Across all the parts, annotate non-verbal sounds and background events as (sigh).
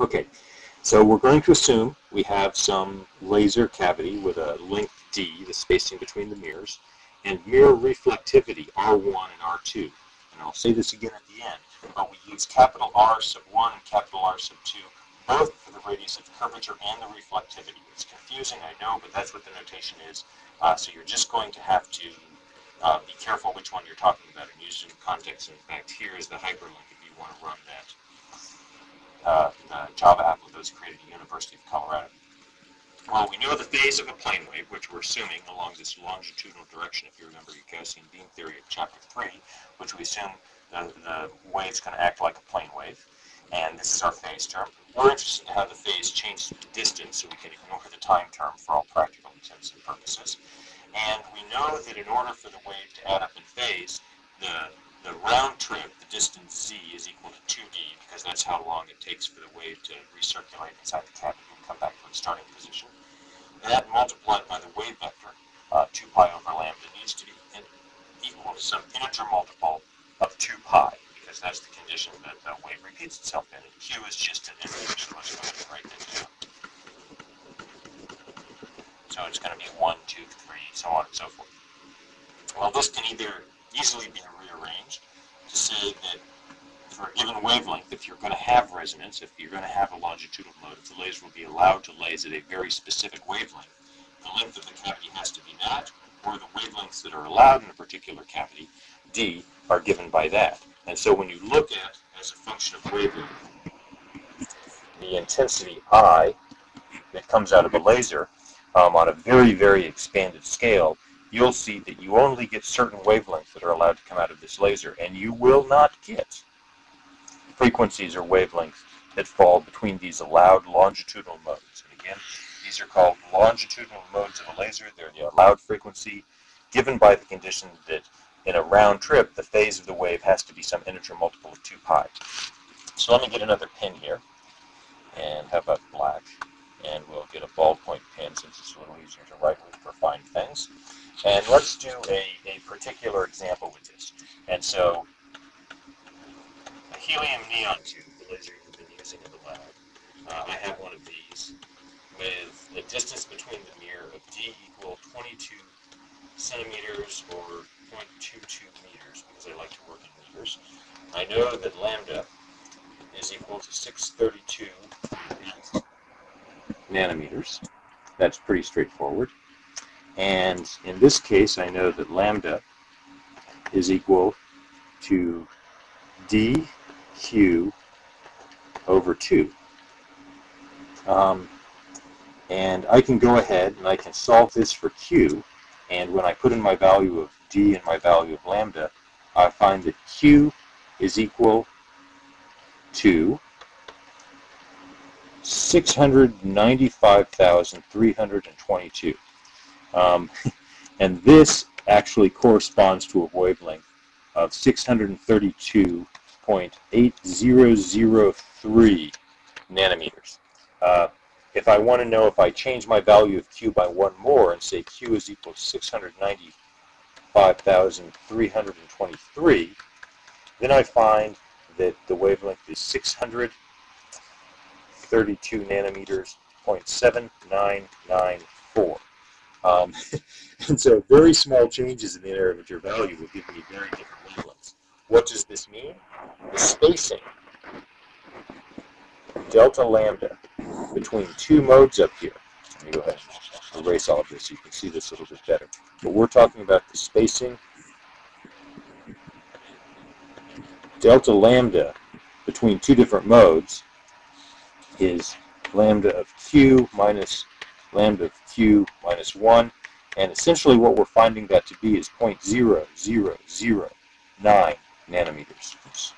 Okay, so we're going to assume we have some laser cavity with a length d, the spacing between the mirrors, and mirror reflectivity R1 and R2. And I'll say this again at the end, but we use capital R sub 1 and capital R sub 2 both for the radius of curvature and the reflectivity. It's confusing, I know, but that's what the notation is. Uh, so you're just going to have to uh, be careful which one you're talking about and use it in context. In fact, here is the hyperlink if you want to run that. Uh, the Java app that was created at the University of Colorado. Well, we know the phase of a plane wave, which we're assuming along this longitudinal direction, if you remember your Gaussian beam theory of chapter 3, which we assume the, the wave's going to act like a plane wave. And this is our phase term. We're interested in how the phase changes with distance, so we can ignore the time term for all practical intents and purposes. And we know that in order for the wave to add up in phase, the, the round trip, distance z, is equal to 2d, because that's how long it takes for the wave to recirculate inside the cavity and come back to its starting position. And that multiplied by the wave vector, uh, 2 pi over lambda, needs to be equal to some integer multiple of 2 pi, because that's the condition that the wave repeats itself in. And q is just an integer, so let's go ahead and write that down. So it's going to be 1, 2, 3, so on and so forth. Well, this can either easily be rearranged to say that for a given wavelength, if you're going to have resonance, if you're going to have a longitudinal mode, if the laser will be allowed to laser at a very specific wavelength, the length of the cavity has to be that, or the wavelengths that are allowed in a particular cavity, d, are given by that. And so when you look at, as a function of wavelength, the intensity I that comes out of a laser, um, on a very, very expanded scale, you'll see that you only get certain wavelengths that are allowed to come out of this laser, and you will not get frequencies or wavelengths that fall between these allowed longitudinal modes. And again, these are called longitudinal modes of a laser. They're the allowed frequency given by the condition that in a round trip, the phase of the wave has to be some integer multiple of 2 pi. So let me get another pin here. And how about black? And we'll get a ballpoint pen since it's a little easier to write with for fine things. And let's do a, a particular example with this. And so, a helium neon tube, the laser you've been using in the lab, uh, I have one of these with the distance between the mirror of d equal 22 centimeters or 0.22 meters, because I like to work in meters. I know that lambda is equal to 632 nanometers. That's pretty straightforward. And in this case, I know that lambda is equal to dq over 2. Um, and I can go ahead and I can solve this for q. And when I put in my value of d and my value of lambda, I find that q is equal to 695,322. Um, (laughs) and this actually corresponds to a wavelength of 632.8003 nanometers. Uh, if I want to know if I change my value of Q by one more and say Q is equal to 695,323, then I find that the wavelength is 600 32 nanometers, 0.7994. Um, (laughs) and so very small changes in the area your value will give me very different wavelengths. What does this mean? The spacing, delta lambda, between two modes up here. Let me go ahead and erase all of this so you can see this a little bit better. But we're talking about the spacing delta lambda between two different modes is lambda of q minus lambda of q minus 1. And essentially what we're finding that to be is 0.0009 nanometers.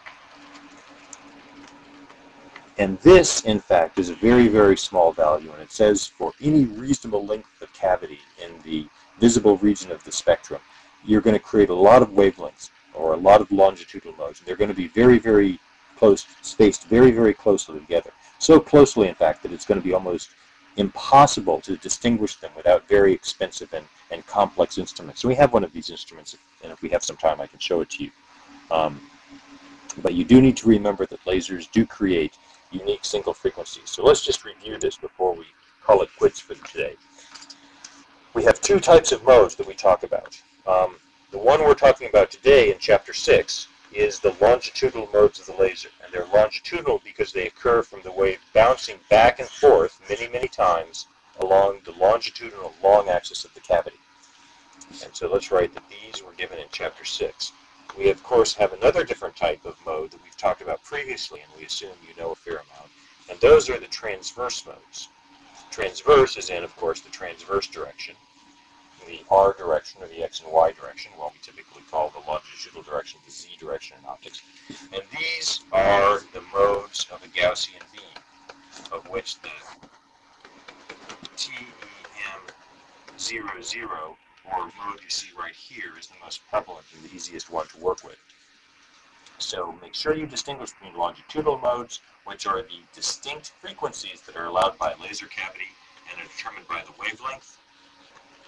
And this, in fact, is a very, very small value. And it says for any reasonable length of cavity in the visible region of the spectrum, you're going to create a lot of wavelengths or a lot of longitudinal modes. And they're going to be very, very close, spaced very, very closely together. So closely, in fact, that it's going to be almost impossible to distinguish them without very expensive and, and complex instruments. So we have one of these instruments, and if we have some time, I can show it to you. Um, but you do need to remember that lasers do create unique single frequencies. So let's just review this before we call it quits for today. We have two types of modes that we talk about. Um, the one we're talking about today in Chapter 6 is the longitudinal modes of the laser. And they're longitudinal because they occur from the wave bouncing back and forth many, many times along the longitudinal long axis of the cavity. And so let's write that these were given in Chapter 6. We, of course, have another different type of mode that we've talked about previously, and we assume you know a fair amount, and those are the transverse modes. Transverse is in, of course, the transverse direction, the r direction or the x and y direction, what we typically call the longitudinal direction, the z direction in optics. And these are the modes of a Gaussian beam, of which the TEM00 or mode you see right here is the most prevalent and the easiest one to work with. So make sure you distinguish between longitudinal modes, which are the distinct frequencies that are allowed by a laser cavity and are determined by the wavelength,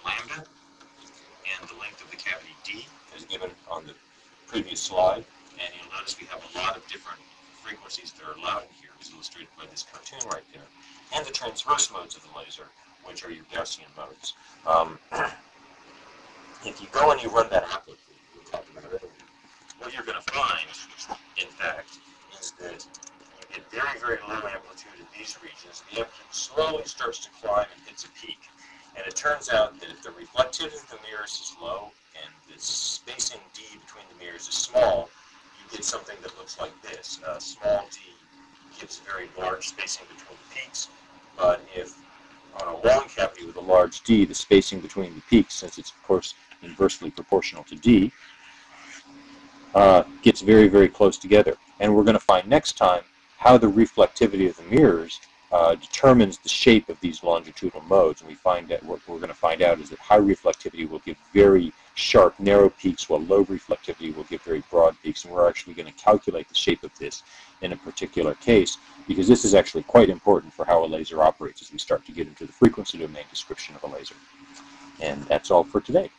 lambda, and the length of the cavity d, as given on the previous slide. And you'll notice we have a lot of different frequencies that are allowed in here, as illustrated by this cartoon right there. And the transverse modes of the laser, which are your Gaussian modes. Um, (clears throat) if you go and you run that application what you're going to find, in fact, is that you get very, very low amplitude in these regions. The amplitude slowly starts to climb and hits a peak. And it turns out that if the reflectivity of the mirrors is low and the spacing d between the mirrors is small, you get something that looks like this. Uh, small d gives very large spacing between the peaks, but if on a long cavity with a large d, the spacing between the peaks, since it's of course inversely proportional to d, uh, gets very, very close together. And we're going to find next time how the reflectivity of the mirrors uh, determines the shape of these longitudinal modes. And we find that what we're going to find out is that high reflectivity will give very sharp, narrow peaks, while low reflectivity will give very broad peaks. And we're actually going to calculate the shape of this in a particular case, because this is actually quite important for how a laser operates as we start to get into the frequency domain description of a laser. And that's all for today.